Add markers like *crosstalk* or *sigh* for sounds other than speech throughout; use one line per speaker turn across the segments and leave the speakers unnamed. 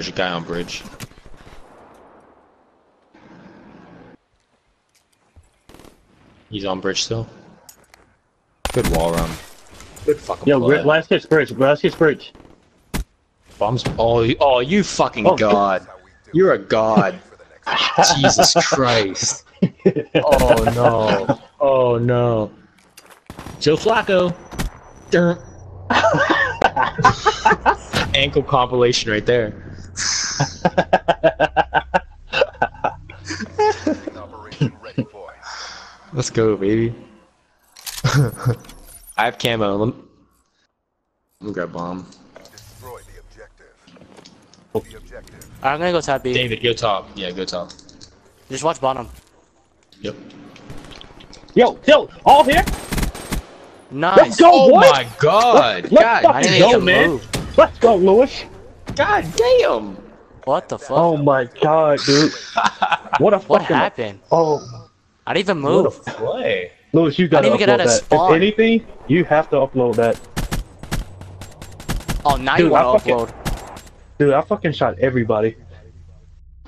There's a guy on bridge. He's on bridge still. Good wall run. Good fucking
Yo,
play.
Last hit bridge, last hit bridge.
Bombs. Oh, you- oh, you fucking
Oh,
god. You're a god. *laughs* Jesus Christ. *laughs* Oh no. Oh no. Joe Flacco. Dun. *laughs* Ankle compilation right there.
Operation ready, boys.
Let's go, baby. *laughs* I have camo. Let me, let me grab bomb.
Destroy the objective. Oh. The objective.
I'm gonna go tab B.
David, go top. Yeah, go top.
Just watch bottom.
Yep.
Yo, yo, all here.
Nice.
Let's go,
Oh
boy.
my god.
Let's
God,
I didn't
Go, man.
move.
Let's go, Lewis.
god damn.
What the fuck?
Oh my god, dude. *laughs* What a
what happened?
Oh,
I didn't even move.
what a
move.
Play.
Lewis, you gotta
I didn't even
upload
get out of
that.
spawn.
If anything, you have to upload that.
Oh, now
Dude,
you
I
wanna
fucking-
upload.
Dude, I fucking shot everybody.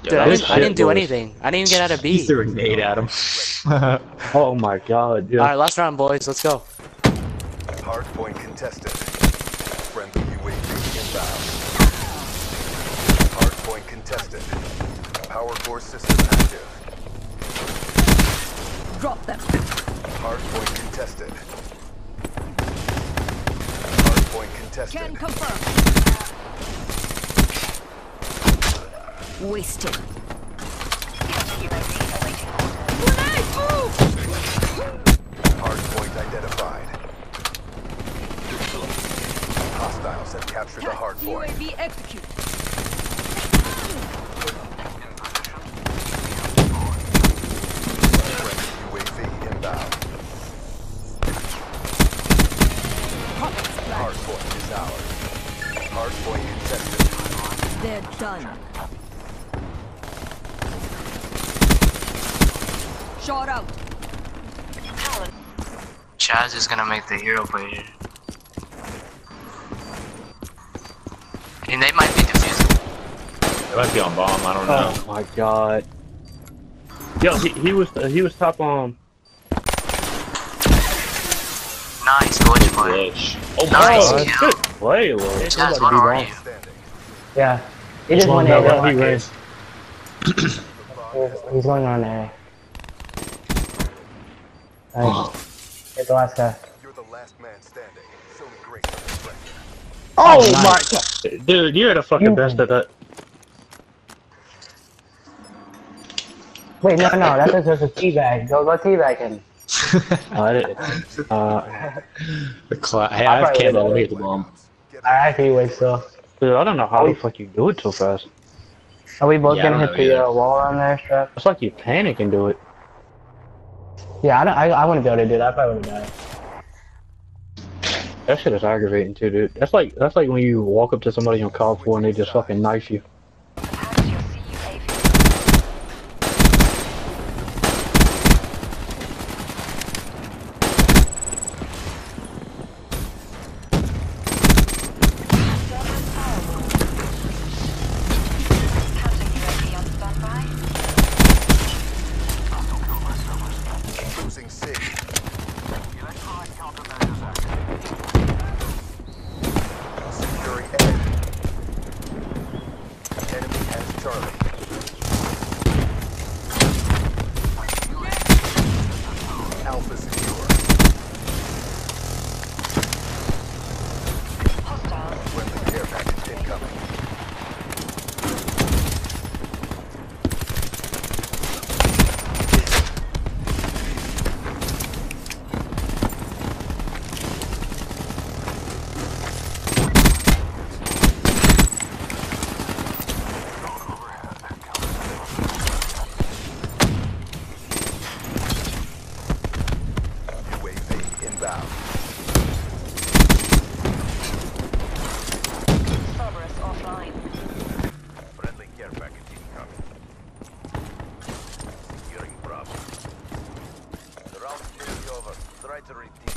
Dude, I didn't, I didn't do
boys.
anything. I didn't even get out of
He
B.
threw a nade at him. *laughs*
Oh my god, yeah.
Alright, last round, boys. Let's go.
Hard point contested. Friendly UAV inbound. Hard point contested. Power core system active.
Drop them.
Hard point contested. Hard point contested.
Can confirm. Wasted. Grenade, move!
Hard point identified. Hostiles have captured the hard point.
UAV execute.
Friendly UAV inbound. Hard point is ours. Hard point contested.
They're done. Shot out.
Chaz is gonna make the hero play. And they might be defusing.
It might be on bomb. I don't know.
Oh my god. Yo, he, he was uh, he was top on.
Nice glitch play.
Glitch. Oh my
Nice
god.
Kill.
good play, Lewis.
Chaz, what are you?
Standing.
Yeah. He just
Well,
went
no,
A.
well,
though.
he ran.
He's- He's going on A. Nice. Get the last guy.
You're the last man standing. Show me grace and respect.
Oh my god. Dude, you're the fucking best at that.
Wait, no, no, that is was just a teabag. Go, go teabag him. *laughs*
I didn't. *laughs* Uh,
The cla- hey, I have
probably
camo. Let me hit the bomb.
Get
I actually wait still.
dude, I don't know how the fuck you do it so fast.
Are we both
Yeah,
gonna hit
know
the
either.
uh, wall on there, Strap?
It's like you panic and do it.
Yeah, I don't. I, I wouldn't be able to do that. I probably would have died.
That shit is aggravating too, dude. That's like that's like when you walk up to somebody on call for and they just fucking knife you. Charlie. try to redeem.